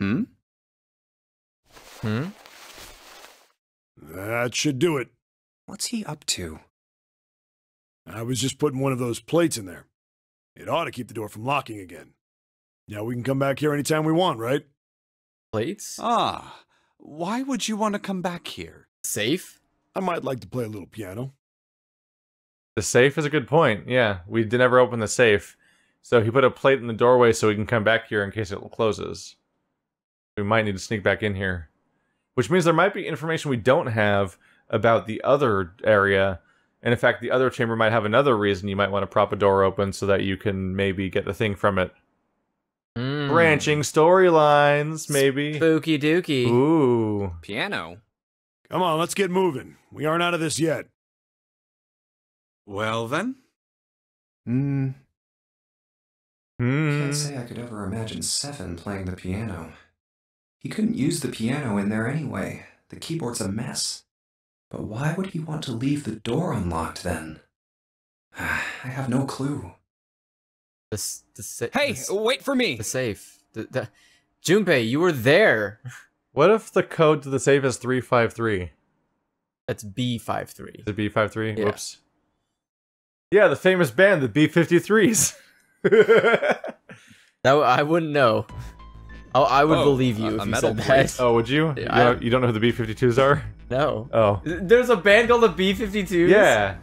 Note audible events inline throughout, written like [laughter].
Hmm? Hmm? That should do it. What's he up to? I was just putting one of those plates in there. It ought to keep the door from locking again. Now we can come back here anytime we want, right? Plates? Ah, why would you want to come back here? Safe? I might like to play a little piano. The safe is a good point. Yeah, we did never open the safe. So he put a plate in the doorway so we can come back here in case it closes. We might need to sneak back in here. Which means there might be information we don't have about the other area. And in fact, the other chamber might have another reason you might want to prop a door open so that you can maybe get the thing from it. Mm. Branching storylines, maybe. Spooky dooky. Ooh. Piano? Come on, let's get moving. We aren't out of this yet. Well then, Hmm. Hmm. Can't say I could ever imagine Seven playing the piano. He couldn't use the piano in there anyway. The keyboard's a mess. But why would he want to leave the door unlocked then? [sighs] I have no clue. The, s- the sa- Hey, the, wait for me! the safe. The, the, Junpei, you were there. [laughs] What if the code to the safe is 353? That's B53. Is it B53? Yeah. Whoops. Yeah, the famous band, the B53s. [laughs] That w- I wouldn't know. Oh, I would Oh, believe you a if you metal said plate. that. oh, would you? You, I- don't, you don't know who the B52s are? [laughs] No. Oh. There's a band called the B52s? Yeah.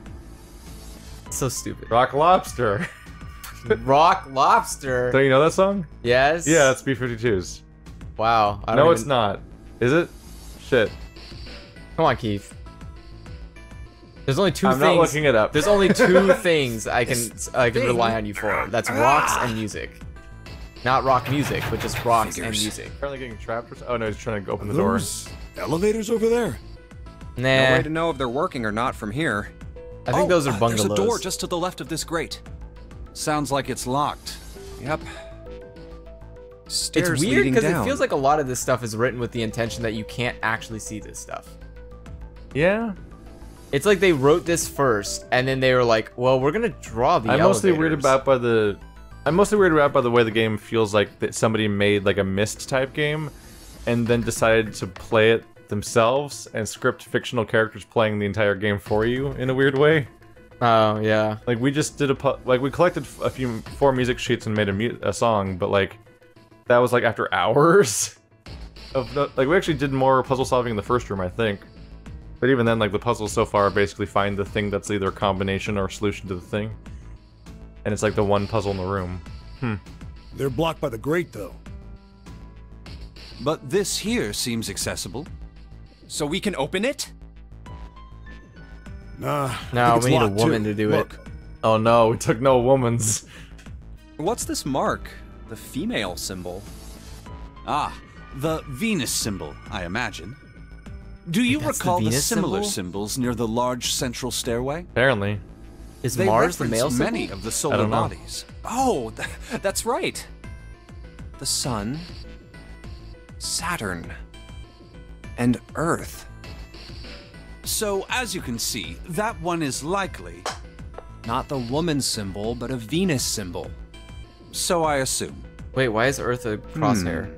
So stupid. Rock Lobster. [laughs] Rock Lobster. Don't you know that song? Yes? Yeah, it's B52s. Wow. I No, don't it's even- not. Is it? Shit. Come on, Keith. There's only 2 I'm things. not looking it up. There's only two [laughs] things I can I can rely on you for. That's rocks and music. Not rock music, but just rocks and music. Apparently getting trapped or so- Oh no, he's trying to open the door. Elevators over there? No Nah, way to know if they're working or not from here. I think Oh, those are uh, bungalows. There's a door just to the left of this grate. Sounds like it's locked. Yep. it's weird because it feels like a lot of this stuff is written with the intention that you can't actually see this stuff. Yeah. It's like they wrote this first, and then they were like, "Well, we're gonna draw the." I'm mostly weirded elevators." about by the. I'm mostly weirded out by the way the game feels like that somebody made like a Myst type game, and then decided to play it themselves and script fictional characters playing the entire game for you in a weird way. Oh yeah, Like we just did a pu- like we collected f- a few four music sheets and made a, mu- a song, but like that was like after [laughs] hours of no- like we actually did more puzzle solving in the first room, I think. But even then, like the puzzles so far basically find the thing that's either a combination or a solution to the thing, and it's like the one puzzle in the room. Hmm. They're blocked by the grate, though. But this here seems accessible. So we can open it? Nah. I No, we need a woman too. to do Look, it. Oh no, we took no woman's. What's this mark? The female symbol. Ah, the Venus symbol, I imagine. Do you that's recall the, Venus similar symbol? symbols near the large central stairway? Apparently, is They Mars the male symbol? many of the solar don't know. bodies. Oh, th- that's right. The sun, Saturn, and Earth. So, as you can see, that one is likely, Not the woman symbol, but a Venus symbol. so I assume. Wait, why is Earth a crosshair? Hmm.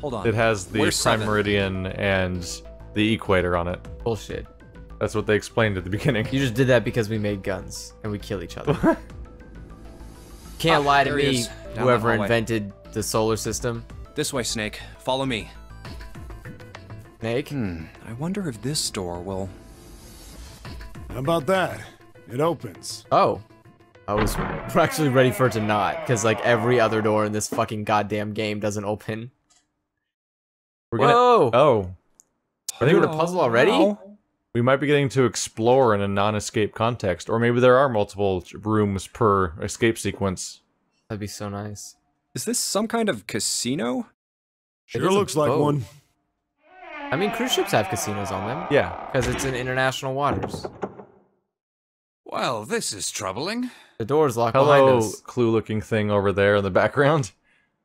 Hold on. it has the Where's prime seven? meridian and the equator on it. Bullshit. That's what they explained at the beginning. You just did that because we made guns and we kill each other. [laughs] Can't Ah, lie to me, is, down the whoever invented the solar system. This way, Snake. Follow me. Snake? Hmm. I wonder if this door will. How about that? It opens. Oh. I was actually ready for it to not, because like every other door in this fucking goddamn game doesn't open. We're gonna. Whoa! Oh, Are we doing a puzzle already? We might be getting to explore in a non-escape context, or maybe there are multiple rooms per escape sequence. That'd be so nice. Is this some kind of casino? Sure is a looks like boat. one. I mean, cruise ships have casinos on them. Yeah, Because it's in international waters. Well, this is troubling. The door's locked behind hello, us. clue-looking thing over there in the background.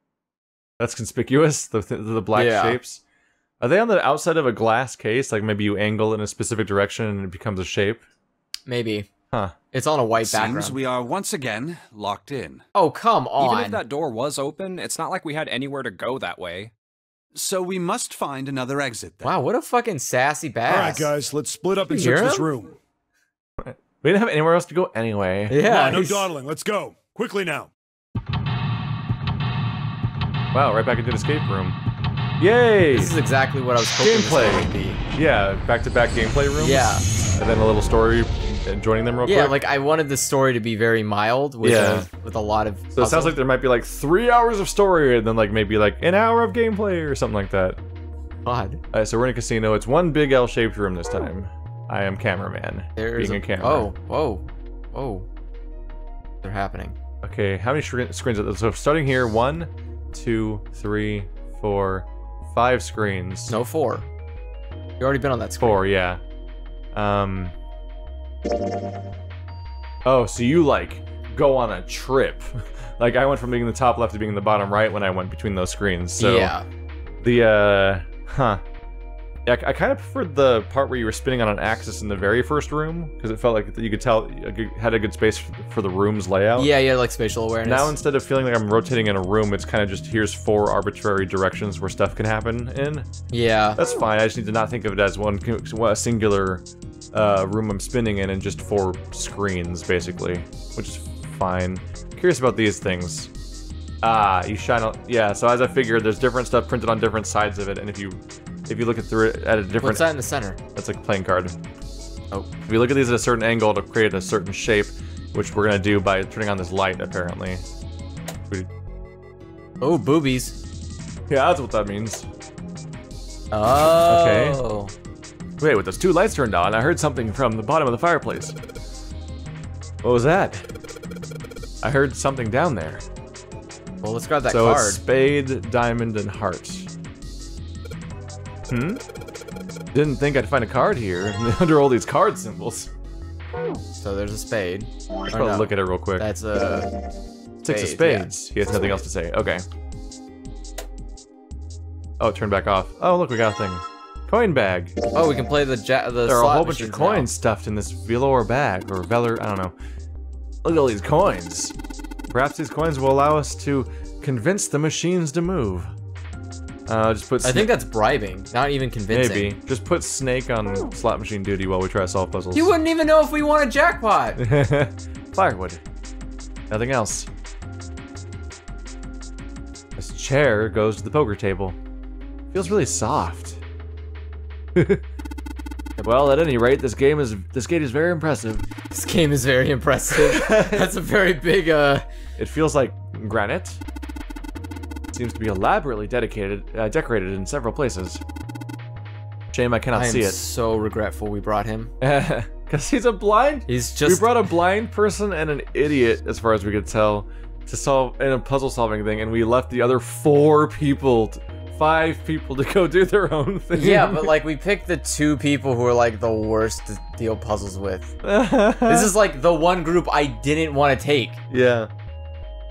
[laughs] That's conspicuous. The th- the black Yeah. shapes. Are they on the outside of a glass case? Like maybe you angle in a specific direction and it becomes a shape. Maybe. Huh. It's on a white Seems background. we are once again locked in. Oh, come on. Even if that door was open, it's not like we had anywhere to go that way. So we must find another exit then. Wow, what a fucking sassy bass. All right, guys, let's split up and search hear this room. We didn't have anywhere else to go anyway. Yeah. on, no dawdling. Let's go. Quickly now. Wow, right back into the escape room. Yay! This is exactly what I was hoping Gameplay. one would be. Yeah, back-to-back gameplay rooms. Yeah. And then a little story and joining them real Yeah, quick. Yeah, like I wanted the story to be very mild with Yeah. a, with a lot of. So it sounds like there might be like three hours of story and then like maybe like an hour of gameplay or something like that. God. Alright, so we're in a casino. It's one big L-shaped room this time. I am cameraman. There's being a, camera. Oh, whoa, whoa. They're happening. Okay, how many screens are there? So starting here, one, two, three, four, five screens. No four. You already been on that screen. Four, yeah. Um. Oh, so you like go on a trip? [laughs] like I went from being in the top left to being in the bottom right when I went between those screens. So yeah. the uh, huh. Yeah, I kind of preferred the part where you were spinning on an axis in the very first room because it felt like you could tell you had a good space for- the room's layout. Yeah, yeah, like spatial awareness. Now instead of feeling like I'm rotating in a room, it's kind of just here's four arbitrary directions where stuff can happen in. yeah. That's fine. I just need to not think of it as one a singular uh, room I'm spinning in and just four screens basically, which is fine. Curious about these things. Ah, you shine. Yeah. So as I figured, there's different stuff printed on different sides of it, and if you if you look at through it at a different, What's that in the center? that's like a playing card. Oh. If you look at these at a certain angle, it'll create a certain shape, which we're gonna do by turning on this light apparently. Oh, boobies. Yeah, that's what that means. Oh. Okay. Wait, with those two lights turned on, I heard something from the bottom of the fireplace. What was that? I heard something down there. Well, let's grab that so card. it's spade, diamond, and heart. Hmm? Didn't think I'd find a card here [laughs] under all these card symbols. So there's a spade. Let's probably no, look at it real quick. That's a. Six of spade, yeah. spades. He has nothing else to say. Okay. Oh, turn back off. Oh, look, we got a thing. Coin bag. Oh, we can play the ja- the. There are a whole bunch of machines now. coins stuffed in this velour bag, or velour, I don't know. Look at all these coins. Perhaps these coins will allow us to convince the machines to move. Uh, just put I think that's bribing, not even convincing. maybe. Just put Snake on slot machine duty while we try to solve puzzles. You wouldn't even know if we won a jackpot. [laughs] Firewood. Nothing else. This chair goes to the poker table. Feels really soft. [laughs] well, at any rate, this game is this gate is very impressive. this game is very impressive. [laughs] that's a very big. uh... It feels like granite. It seems to be elaborately dedicated, uh, decorated in several places. Shame I cannot I am see it. so regretful we brought him. [laughs] Because he's a blind. He's just. we brought a blind person and an idiot, as far as we could tell, to solve in a puzzle solving thing, and we left the other four people, five people, to go do their own thing. yeah, but [laughs] like we picked the two people who are like the worst to deal puzzles with. [laughs] This is like the one group I didn't want to take. yeah.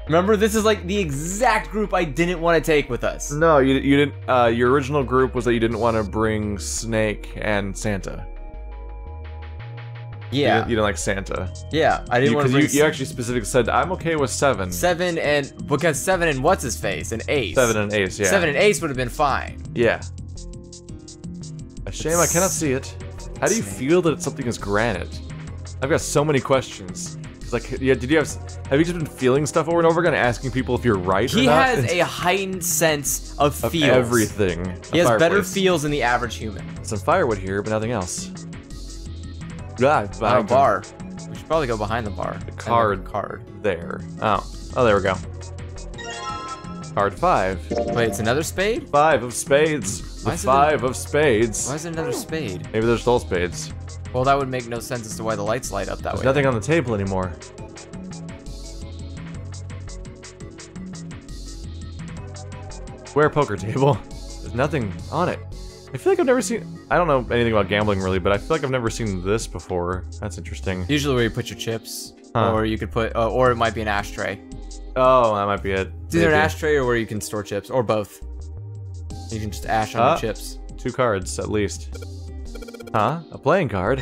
Remember, this is like the exact group I didn't want to take with us. No, you you didn't. Uh, your original group was that you didn't want to bring Snake and Santa. You Yeah, didn't, you didn't like Santa. yeah. I didn't want to you, bring you, actually specifically said I'm okay with seven. seven and because seven and what's his face and ace. Seven and ace, yeah. Seven and ace would have been fine. Yeah. A shame I cannot see it. How do you Snake. feel that something is granite? I've got so many questions. Like, yeah, did you have? Have you just been feeling stuff over and over again, asking people if you're right He or not? has a heightened sense of, of feels. everything. He has better feels than the average human. Some firewood here, but nothing else. Yeah, On a bar. We should probably go behind the bar. The card. Card. There. Oh. Oh, there we go. Card five. Wait, it's another spade? Five of spades. Why The is it five of spades. Why is it another spade? Maybe they're stole spades. Well, that would make no sense as to why the lights light up that There's way. nothing on the table anymore. Square poker table. There's nothing on it. I feel like I've never seen. I don't know anything about gambling really, but I feel like I've never seen this before. That's interesting. Usually where you put your chips, Huh. or you could put, uh, or it might be an ashtray. Oh, that might be it. It's either an ashtray or where you can store chips, or both. You can just ash on Uh, your chips. Two cards at least. Huh? A playing card.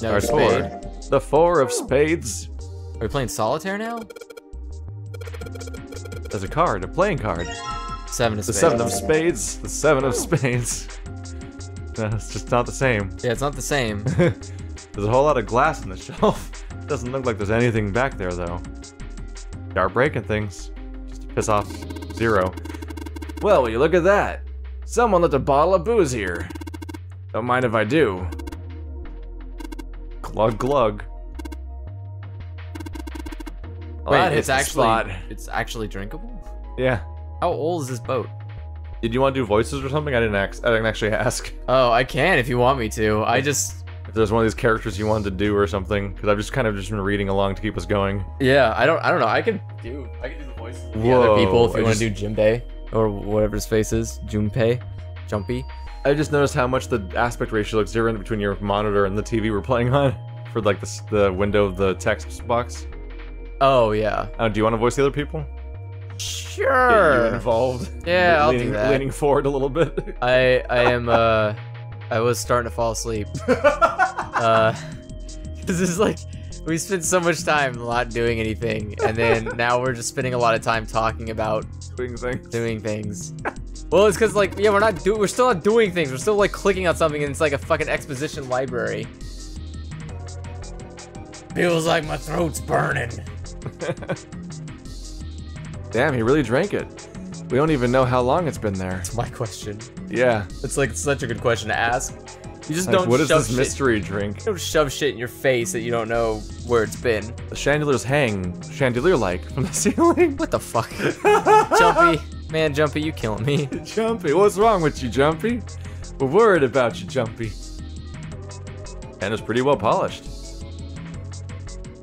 Another card four. spade. The four of spades. Are we playing solitaire now? There's a card, a playing card. Seven of The spades. seven of spades. The seven of spades. [laughs] No, it's just not the same. Yeah, it's not the same. [laughs] There's a whole lot of glass on the [laughs] shelf. Doesn't look like there's anything back there though. Start breaking things. Just to piss off Zero. Well, will you look at that? Someone left a bottle of booze here. Don't mind if I do. Glug glug. Well, Wait, that hits it's the actually spot. it's actually drinkable. Yeah. How old is this boat? Did you want to do voices or something? I didn't. Ask, I didn't actually [laughs] ask. Oh, I can if you want me to. I just If there's one of these characters you wanted to do or something, because I've just kind of just been reading along to keep us going. yeah, I don't I don't know. I can do I can do the voices of the Whoa, other people if I you want just- to do Jimbei or whatever his face is, Junpei, Jumpy. I just noticed how much the aspect ratio looks different between your monitor and the TV we're playing on [laughs] for like the, the window of the text box. Oh yeah. Uh, do you want to voice the other people? Get Sure. you involved. [laughs] Yeah, I'll do leaning, that. Leaning forward a little bit. [laughs] I I am uh I was starting to fall asleep. uh this is like we spent so much time not doing anything and then now we're just spending a lot of time talking about Doing things. doing things. Well, it's cuz like yeah, we're not do we're still not doing things. We're still like clicking on something and it's like a fucking exposition library. Feels like my throat's burning. [laughs] Damn, he really drank it. We don't even know how long it's been there. That's my question. Yeah. It's like such a good question to ask. You just Like, don't what is shove this shit- mystery drink? Don't shove shit in your face that you don't know where it's been. The chandeliers hang chandelier-like from the [laughs] ceiling. What the fuck? [laughs] Jumpy. Man, Jumpy, you killing me. [laughs] Jumpy, what's wrong with you, Jumpy? We're worried about you, Jumpy. And it's pretty well polished.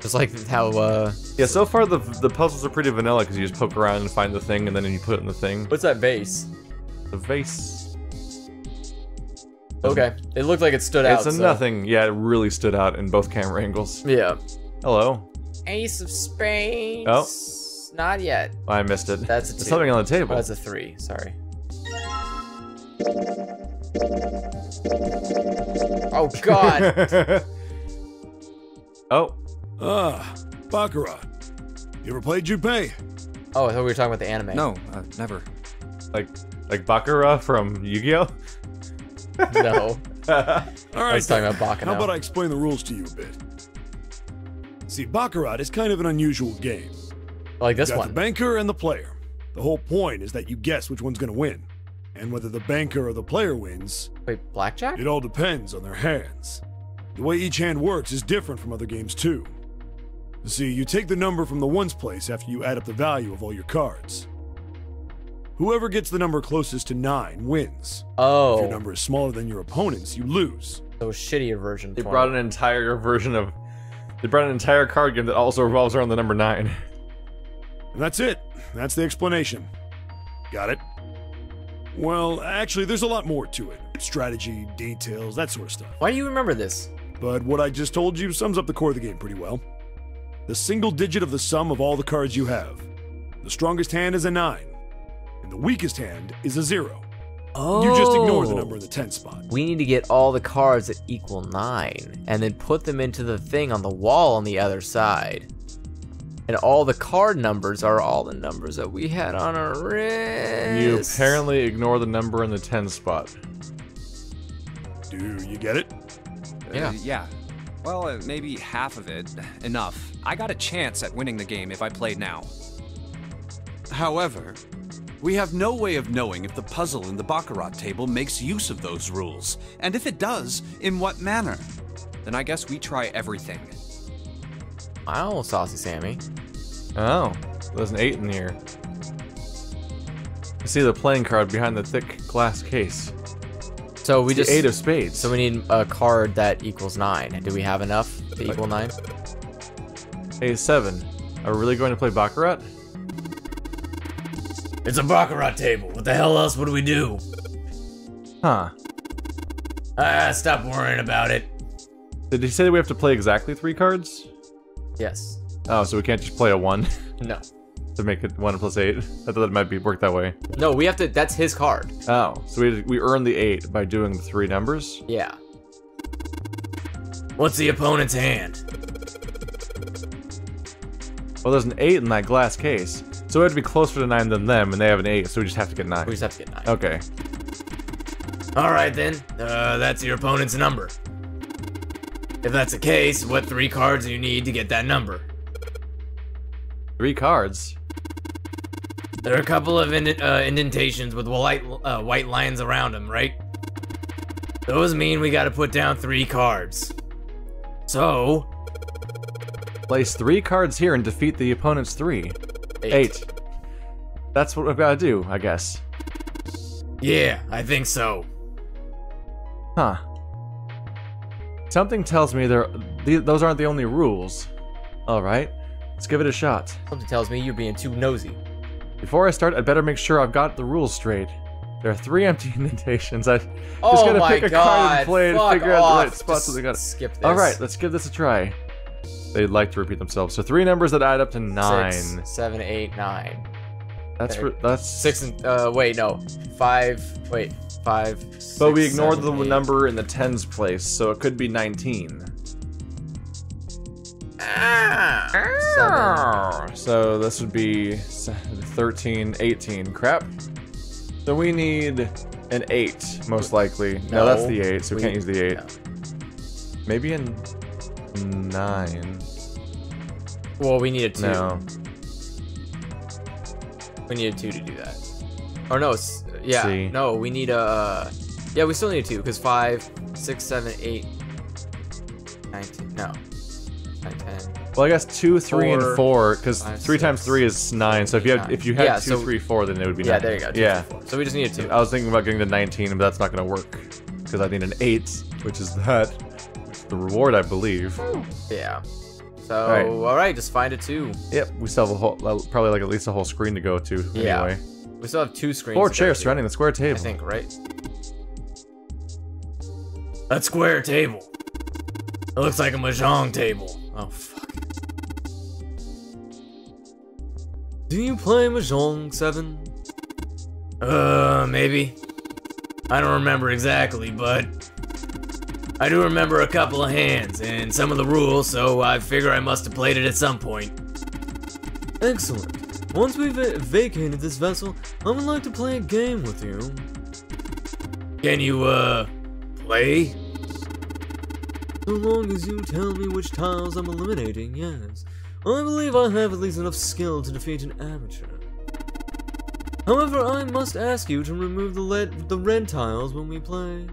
Just like how, uh... Yeah, so far the the puzzles are pretty vanilla because you just poke around and find the thing, and then you put it in the thing. What's that vase? The vase. Okay. It looked like it stood out. It's a so- nothing. Yeah, it really stood out in both camera angles. Yeah. Hello. Ace of spades. Oh. Not yet. I missed it. That's a There's two. something on the Oh, table. that's a three. Sorry. Oh, God. [laughs] oh, Ah, Baccarat. You ever played Junpei? oh, I thought we were talking about the anime. No, uh, never. like like Baccarat from Yu-Gi-Oh. No. [laughs] All right. I was talking about Baccano. How about I explain the rules to you a bit? See, Baccarat is kind of an unusual game. Like this you got one. the banker and the player. The whole point is that you guess which one's going to win. And whether the banker or the player wins, Wait, blackjack? it all depends on their hands. The way each hand works is different from other games, too. You see, you take the number from the ones place after you add up the value of all your cards. Whoever gets the number closest to 9 wins. Oh. If Oh, your number is smaller than your opponent's, you lose. so a shittier version. They for brought an entire version of. They brought an entire card game that also revolves around the number nine. [laughs] And that's it. That's the explanation. Got it? Well, actually, there's a lot more to it strategy, details, that sort of stuff. Why do you remember this? But what I just told you sums up the core of the game pretty well. The single digit of the sum of all the cards you have. The strongest hand is a 9, and the weakest hand is a 0. Oh. You just ignore the number in the 10 spot. We need to get all the cards that equal 9 and then put them into the thing on the wall on the other side. And all the card numbers are all the numbers that we had on our wrist. You apparently ignore the number in the 10 spot. Do you get it? Yeah. Uh, yeah. Well, uh, maybe half of it. Enough. I got a chance at winning the game if I played now. However, we have no way of knowing if the puzzle in the Baccarat table makes use of those rules, and if it does, in what manner. Then I guess we try everything. Wow, Saucy Sammy. Oh, there's an 8 in here. I see the playing card behind the thick glass case. So we It's the just eight of spades. So we need a card that equals 9. Do we have enough to equal 9? Hey, seven. Are we really going to play Baccarat? It's a Baccarat table. What the hell else would we do? Huh. Ah, stop worrying about it. Did he say that we have to play exactly three cards? Yes. Oh, so we can't just play a one [laughs] No. to make it one plus eight. I thought it might be work that way. No, we have to. That's his card. Oh, so we we earn the eight by doing the three numbers. Yeah. What's the opponent's hand? Well, there's an 8 in that glass case. So we have to be closer to 9 than them, and they have an 8, so we just have to get 9. We just have to get nine. Okay. Alright then, uh, that's your opponent's number. If that's the case, what three cards do you need to get that number? Three cards. There are a couple of ind- uh, indentations with white, uh, white lines around them, right? Those mean we gotta put down three cards. So, Place three cards here and defeat the opponent's three. eight. Eight. That's what we've got to do, I guess. Yeah, I think so. Huh. Something tells me there, th those aren't the only rules. Alright, let's give it a shot. Something tells me you're being too nosy. Before I start, I'd better make sure I've got the rules straight. There are three empty [laughs] indentations. I just oh gotta my pick a god! card and play and fuck figure out the right spots Just that they got. Skip this. Alright, let's give this a try. They'd like to repeat themselves. So three numbers that add up to nine. Six, seven, eight, nine. That's re- that's Six and uh, wait, no, five. Wait, five. But we six, ignored seven, the eight. number in the tens place, so it could be 19. Seven. So this would be s- 13, 18. Crap. So we need an 8, most likely. No, that's the 8, so we, we- can't use the 8. no. Maybe in 9. Well, we need a two. No. We need a two to do that. Or no, yeah, See. no, we need a. Uh, yeah, we still need a two because five, six, seven, eight, nineteen. No, nine, ten. Well, I guess 2, 3, and 4, because five, 3 times 3 is 9. So if you had, nine. if you had Yeah, 2, so- 3, 4, then it would be 9. Yeah, there you go. two, Yeah. three. So we just need a two. I was thinking about getting to 19, but that's not going to work. Because I need an 8, which is that. Which is the reward, I believe. Yeah. So Alright. all right, just find a two. Yep, we still have a whole, uh, probably like at least a whole screen to go to. Yeah. Anyway, We still have two screens. four chairs surrounding the square table. I think, right? That square table. It looks like a mahjong table. Oh fuck. Do you play mahjong seven? Uh, maybe. I don't remember exactly, but I do remember a couple of hands and some of the rules, so I figure I must have played it at some point. Excellent. Once we've vacated this vessel, I would like to play a game with you. Can you, uh, play? So long as you tell me which tiles I'm eliminating, yes. I believe I have at least enough skill to defeat an amateur. However, I must ask you to remove the lead, the red tiles when we play.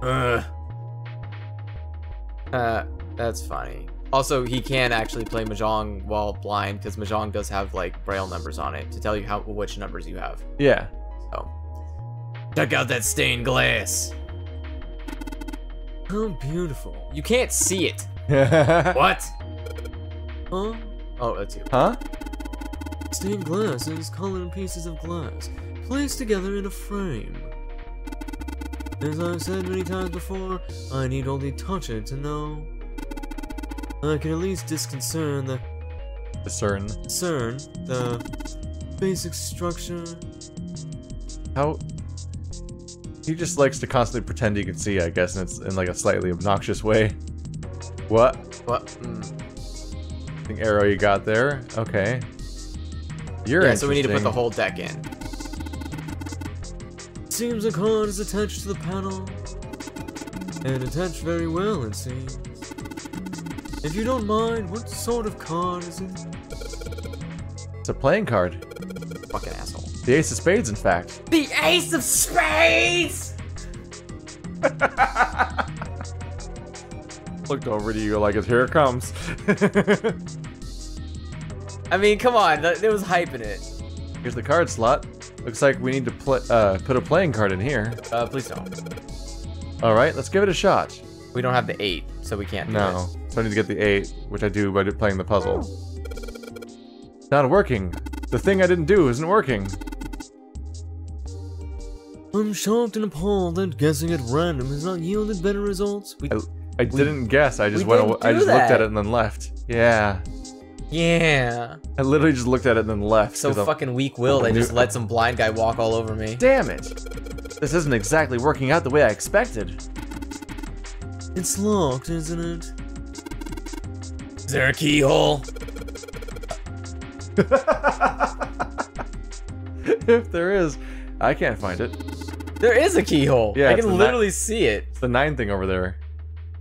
Uh. Uh, that's funny. Also, he can actually play mahjong while blind because mahjong does have like braille numbers on it to tell you how which numbers you have. Yeah. So, check out that stained glass. How beautiful! You can't see it. [laughs] What? Huh? Oh, that's you. Huh? Stained glass is colored pieces of glass placed together in a frame. As I've said many times before, I need only touch it to know. I can at least disconcern the Discern. discern the basic structure. How? He just likes to constantly pretend he can see, I guess, and it's in like a slightly obnoxious way. What? What? Mm. The arrow you got there? Okay. You're Yeah, so we need to put the whole deck in. Seems a card is attached to the panel. And attached very well, it seems. If you don't mind, what sort of card is it? It's a playing card. Fucking asshole. The ace of spades, in fact. The Ace of Spades! [laughs] Looked over to you like, it. here it comes. [laughs] I mean, come on, th- it was hyping it. Here's the card slot. Looks like we need to pl- uh, put a playing card in here. Uh, please don't. All right, let's give it a shot. We don't have the 8, so we can't do No, so I need to get the eight, which I do by playing the puzzle. Not working. The thing I didn't do isn't working. I'm shocked and appalled that guessing at random has not yielded better results. We- I, I didn't guess. I just went. I do just looked at it and then left. Yeah, yeah. I literally just looked at it and then left. So fucking weak-willed, I just [laughs] let some blind guy walk all over me. Damn it! This isn't exactly working out the way I expected. It's locked, isn't it? Is there a keyhole? [laughs] if there is, I can't find it. There is a keyhole. Yeah, I can literally see it. It's the nine thing over there.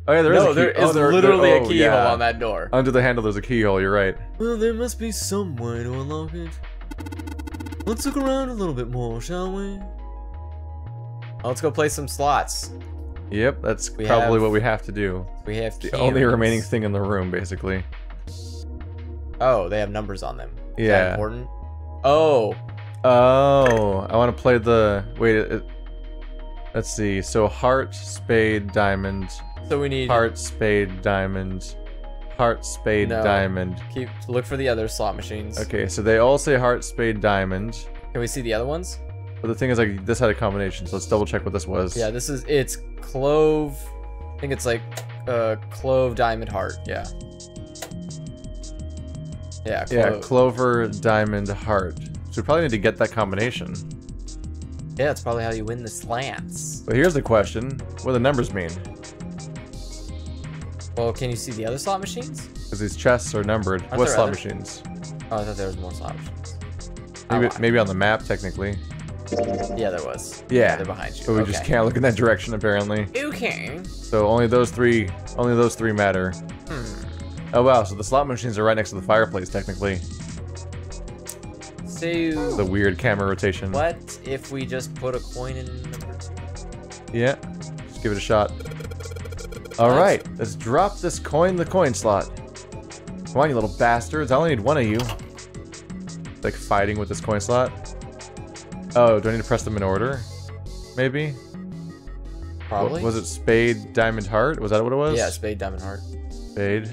Oh yeah, there is. no, a key- there oh, is there- there- literally a oh, keyhole yeah. on that door. Under the handle, there's a keyhole. You're right. Well, there must be some way to unlock it. Let's look around a little bit more, shall we? Let's go play some slots. Yep, that's We probably have- what we have to do. We have The only remaining thing in the room, basically. Oh, they have numbers on them. Is that Yeah. important? Oh, Oh, I want to play the. Wait, it, it- let's see. So heart, spade, diamond. so we need Heart, spade, diamond. Heart, spade, No. diamond. keep look for the other slot machines. Okay, so they all say heart, spade, diamond. Can we see the other ones? But the thing is, like, this had a combination, so let's double check what this was. Yeah, this is it's clove. I think it's like uh clove diamond heart. Yeah. Yeah. Clove. Yeah, clover, diamond, heart. So we probably need to get that combination. Yeah, that's probably how you win the slants. But here's the question: What do the numbers mean? Well, can you see the other slot machines? Because these chests are numbered. Aren't what slot other- machines? Oh, I thought there was more slot machines. Maybe, Oh, maybe on the map, technically. Yeah, there was. Yeah. they're behind you. But we okay. just can't look in that direction, apparently. Okay. So only those three, only those three matter. Hmm. Oh wow, so the slot machines are right next to the fireplace, technically. The weird camera rotation. what if we just put a coin in number two? Yeah, just give it a shot. All right, let's drop this coin in the coin slot. Come on, you little bastards! I only need one of you. Like fighting with this coin slot. Oh, do I need to press them in order? Maybe. Probably. Was it spade, diamond, heart? Was that what it was? Yeah, spade, diamond, heart. Spade.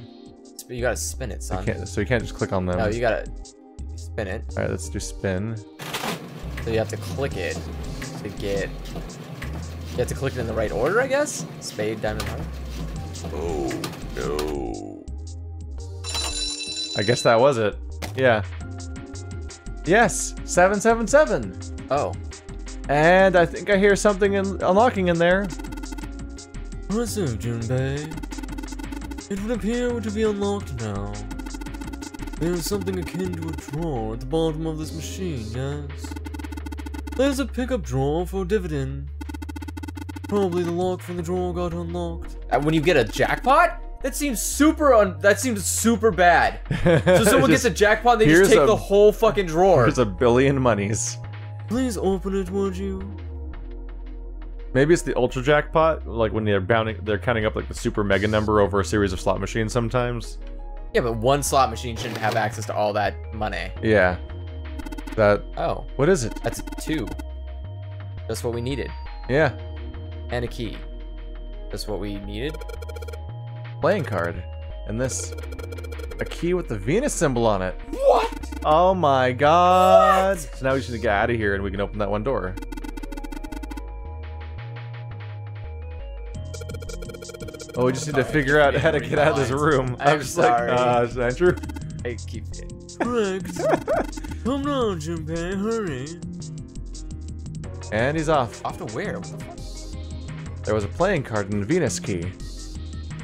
You gotta spin it, You son. can't, so you can't just click on them. No, you gotta spin it. All right, let's do spin. So you have to click it to get. You have to click it in the right order, I guess. Spade, diamond, heart. Oh no. I guess that was it. Yeah. Yes, 777. Oh. And I think I hear something in, unlocking in there. Resume, Junpei. It would appear to be unlocked now. There's something akin to a drawer at the bottom of this machine, yes? There's a pickup drawer for dividend. Probably the lock from the drawer got unlocked. Uh, when you get a jackpot? That seems super un- that seems super bad. So [laughs] someone Just- gets a jackpot, they just take a- the whole fucking drawer. There's a billion monies. Please open it, would you? Maybe it's the ultra jackpot, like when they're bounding, they're counting up like the super mega number over a series of slot machines. Sometimes. Yeah, but one slot machine shouldn't have access to all that money. Yeah. That. Oh, What is it? that's two. That's what we needed. Yeah. And a key. That's what we needed. Playing card. And this. A key with the Venus symbol on it. What? Oh my god. So now we to get out of here and we can open that one door. Oh, we just need to figure out how to get out of this room. I'm just sorry. like, uh, is that true? I keep Correct. [laughs] Come on, Junpei, hurry. And he's off. Off to where? What the fuck? There was a playing card and a Venus key.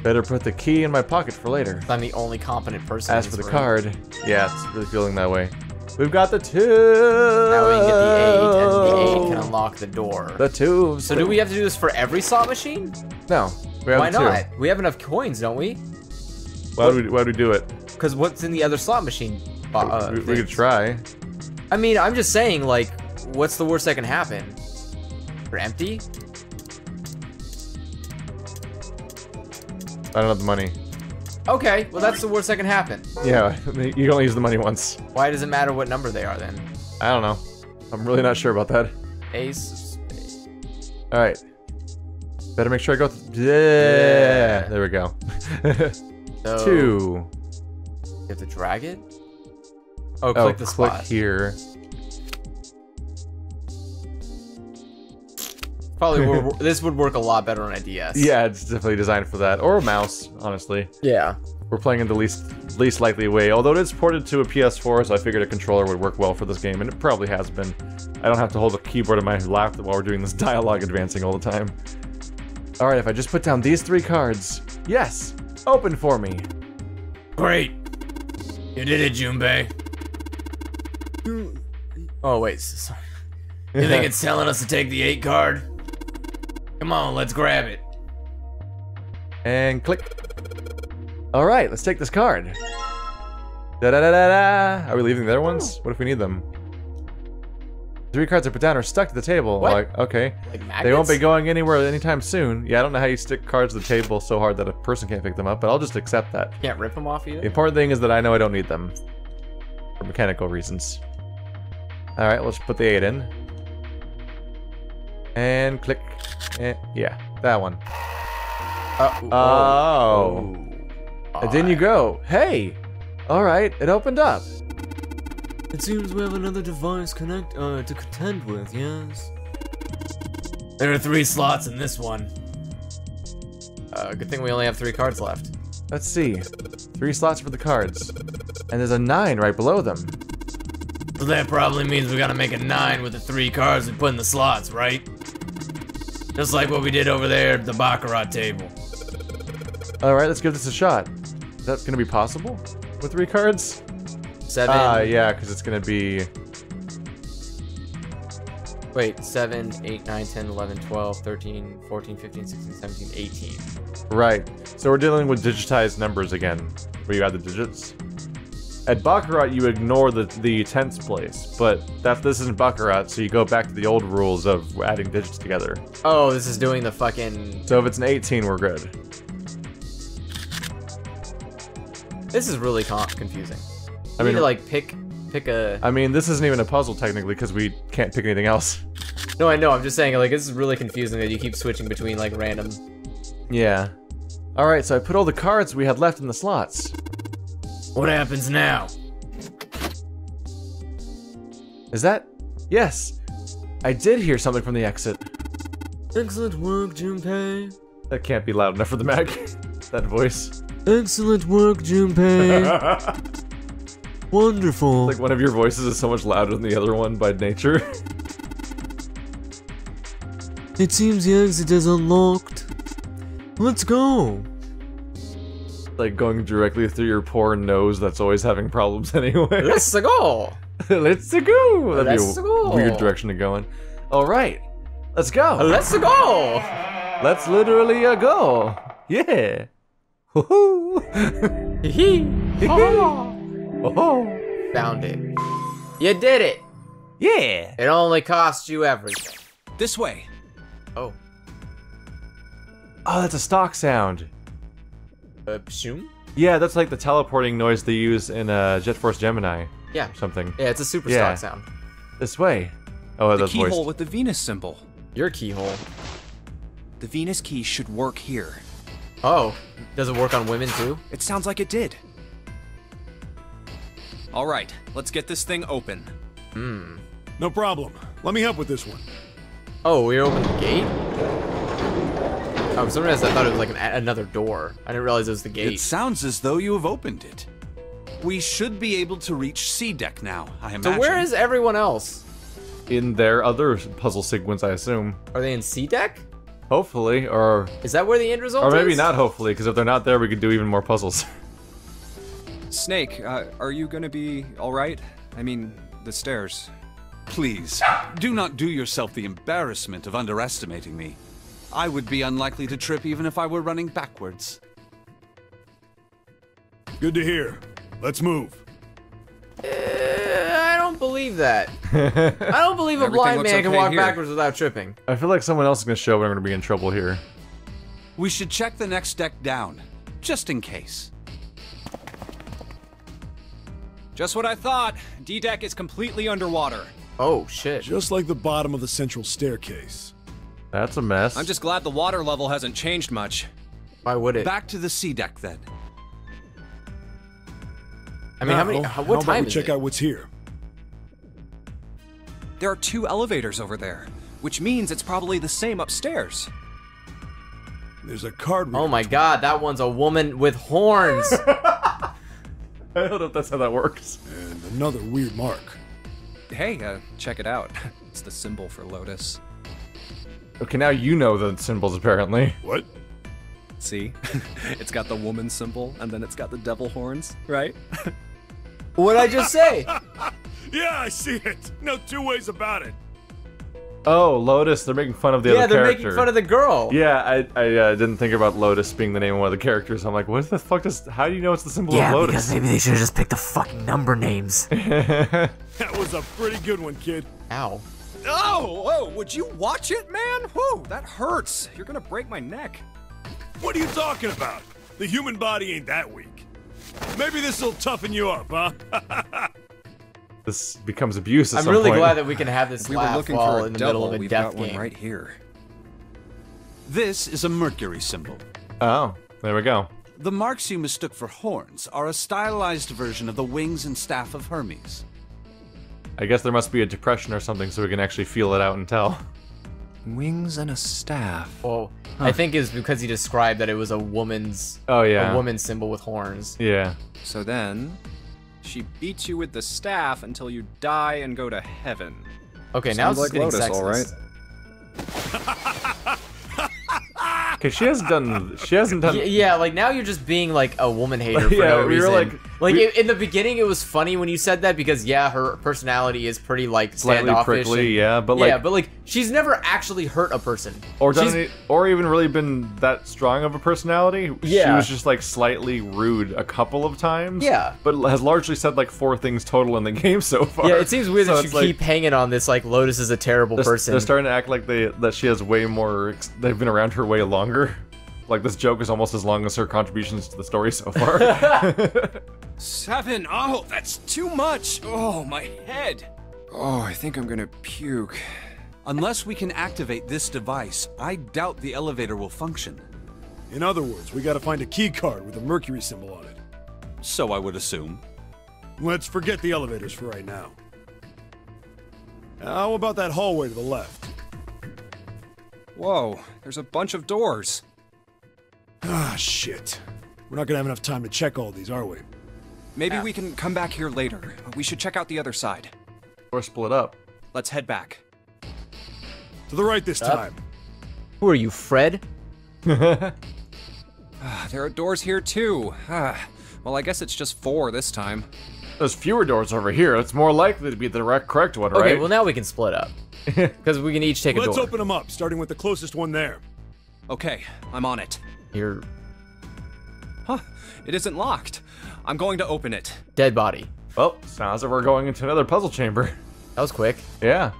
Better put the key in my pocket for later. I'm the only competent person. As for the room. card, yeah, it's really feeling that way. We've got the two. Now we can get the eight, and the eight can unlock the door. The two. so do we have to do this for every slot machine? No. Why the two. not? We have enough coins, don't we? Why do we? Why do we do it? Because what's in the other slot machine? Uh, we, we could try. I mean, I'm just saying, like, what's the worst that can happen? We're empty? I don't have the money. Okay, well that's the worst that can happen. Yeah, [laughs] you can only use the money once. Why does it matter what number they are then? I don't know. I'm really not sure about that. Ace. All right. Better make sure I go. Th- yeah, Yeah. There we go. [laughs] So, two. You have to drag it? Oh, Oh, click the click spot. here. Probably wor- [laughs] this would work a lot better on a DS. Yeah, it's definitely designed for that, or a mouse. Honestly, Yeah. we're playing in the least least likely way. Although it is ported to a PS4, so I figured a controller would work well for this game, and it probably has been. I don't have to hold a keyboard in my lap while we're doing this [laughs] dialogue advancing all the time. All right, if I just put down these three cards, yes, open for me. Great. You did it, Junpei. Oh wait, sorry. You think [laughs] it's telling us to take the eight card? Come on, let's grab it. And click. All right, let's take this card. Da da da da da. Are we leaving the other ones? What if we need them? Three cards I put down are stuck to the table. What? Like, okay. Like They won't be going anywhere anytime soon. Yeah, I don't know how you stick cards to the table so hard that a person can't pick them up, but I'll just accept that. You Can't rip them off either? The important thing is that I know I don't need them. For mechanical reasons. Alright, let's put the 8 in. And click. Eh, yeah, that one. Uh, Oh. oh. And then you go, hey! Alright, it opened up. It seems we have another device connect uh, to contend with, yes. There are three slots in this one. Uh, good thing we only have three cards left. Let's see. Three slots for the cards. And there's a 9 right below them. So that probably means we gotta make a nine with the three cards we put in the slots, right? Just like what we did over there at the Baccarat table. Alright, let's give this a shot. Is that gonna be possible? With three cards? Seven. Ah, yeah, because it's gonna be. Wait, 7, 8, 9, 10, 11, 12, 13, 14, 15, 16, 17, 18. Right. So we're dealing with digitized numbers again, where you add the digits. At Baccarat, you ignore the the tens place, but that this isn't Baccarat, so you go back to the old rules of adding digits together. Oh, this is doing the fucking. So if it's an 18, we're good. This is really confusing. I mean- to like pick pick a. I mean, this isn't even a puzzle technically because we can't pick anything else. No, I know. I'm just saying, like, this is really confusing that you keep switching between like random. Yeah. All right, so I put all the cards we had left in the slots. What happens now? Is that? Yes. I did hear something from the exit. Excellent work, Junpei. That can't be loud enough for the Mac. [laughs] that voice. Excellent work, Junpei. [laughs] Wonderful. Like one of your voices is so much louder than the other one by nature. [laughs] It seems the exit is unlocked. Let's go. like going directly through your poor nose that's always having problems [laughs] anyway. Let's go. [laughs] Let's go. That'd Let's be a go. weird direction to go in. All right, let's go. Let's go. Let's literally uh, go. Yeah. Woohoo. Hee hee. Oh. Found it. You did it. Yeah. It only cost you everything. This way. Oh. Oh, that's a stock sound. Uh, shoom? Yeah, that's like the teleporting noise they use in uh, Jet Force Gemini Yeah. or something. Yeah, it's a super Yeah. stock sound. This way. Oh, The that's keyhole voiced. with the Venus symbol. Your keyhole. The Venus key should work here. Oh. Does it work on women too? It sounds like it did. All right, let's get this thing open. Hmm. No problem. Let me help with this one. Oh, we opened the gate? Oh, for some reason I thought it was like an, another door. I didn't realize it was the gate. It sounds as though you have opened it. We should be able to reach C deck now, I imagine. So where is everyone else? in their other puzzle sequence, I assume. Are they in C deck? Hopefully, or Is that where the end result or maybe is? not. Hopefully, because if they're not there, we could do even more puzzles. [laughs] Snake, uh, are you gonna be all right? I mean, the stairs. Please, do not do yourself the embarrassment of underestimating me. I would be unlikely to trip even if I were running backwards. Good to hear. Let's move. Uh, I don't believe that. [laughs] I don't believe a blind looks man can walk here. backwards without tripping. I feel like someone else is gonna show, and I'm gonna be in trouble here. We should check the next deck down, just in case. Just what I thought. D deck is completely underwater. Oh shit. Just like the bottom of the central staircase. That's a mess. I'm just glad the water level hasn't changed much. Why would it? Back to the C deck then. I mean, how many? Now, How, how what about time we is check it? out what's here? There are two elevators over there, which means it's probably the same upstairs. There's a card. Oh my god, that one's a woman with horns. [laughs] [laughs] I don't know if that's how that works. And another weird mark. Hey, uh, check it out. [laughs] It's the symbol for Lotus. Okay, now you know the symbols apparently. What? See? [laughs] it's got the woman symbol, and then it's got the devil horns, right? What'd I just say? Yeah, I see it. No two ways about it. Oh, Lotus. They're making fun of the other yeah, they're making fun of the girl. Yeah, I, I uh, didn't think about Lotus being the name of one of the characters. I'm like, what the fuck does? How do you know it's the symbol Yeah, of Lotus? because maybe they should have just picked the fucking number names. [laughs] That was a pretty good one, kid. Ow. Oh, oh, would you watch it, man? Whoa, that hurts. You're gonna break my neck. What are you talking about? The human body ain't that weak. Maybe this'll toughen you up, huh? [laughs] this becomes abuse. At I'm some really point. glad that we can have this We were laugh looking while for a in the double. middle of a We've death got one game. right here. This is a Mercury symbol. Oh, there we go. The marks you mistook for horns are a stylized version of the wings and staff of Hermes. I guess there must be a depression or something, so we can actually feel it out and tell. Wings and a staff. Well, I think it's because he described that it was a woman's Oh yeah. a woman's symbol with horns. Yeah. So then, she beats you with the staff until you die and go to heaven. Okay, now it's like getting Lotus, all sexist. Okay, [laughs] she hasn't done. She hasn't done. Y- yeah, like now you're just being like a woman hater [laughs] for Yeah, no we were reason. like- like we- in the beginning, it was funny when you said that because yeah, her personality is pretty like Slightly standoffish. prickly, and- yeah, but yeah, like- but like she's never actually hurt a person. or done any, or even really been that strong of a personality. Yeah, She was just like slightly rude a couple of times. Yeah. But has largely said like four things total in the [laughs] game so far. Yeah, it seems weird So that you like- keep hanging on this like Lotus is a terrible They're, person. they're starting to act like they that she has way more. They've been around her way longer. [laughs] Like this joke is almost as long as her contributions to the story so far. [laughs] Seven. Oh, that's too much. Oh, my head. Oh, I think I'm gonna puke. Unless we can activate this device, I doubt the elevator will function. In other words, we gotta find a key card with a Mercury symbol on it. So I would assume. Let's forget the elevators for right now. How about that hallway to the left? Whoa, there's a bunch of doors. Ah, shit. We're not gonna have enough time to check all these, are we? Maybe we can come back here later. We should check out the other side. or split up. Let's head back. To the right this time. Who are you, Fred? [laughs] Ah, There are doors here too. Ah, well, I guess it's just four this time. There's fewer doors over here. It's more likely to be the direct correct one, Okay, right? well now we can split up [laughs] because we can each take a Let's door. open them up, starting with the closest one there. Okay, I'm on it. Your Huh, it isn't locked. I'm going to open it. dead body. well, sounds like we're going into another puzzle chamber. That was quick. Yeah.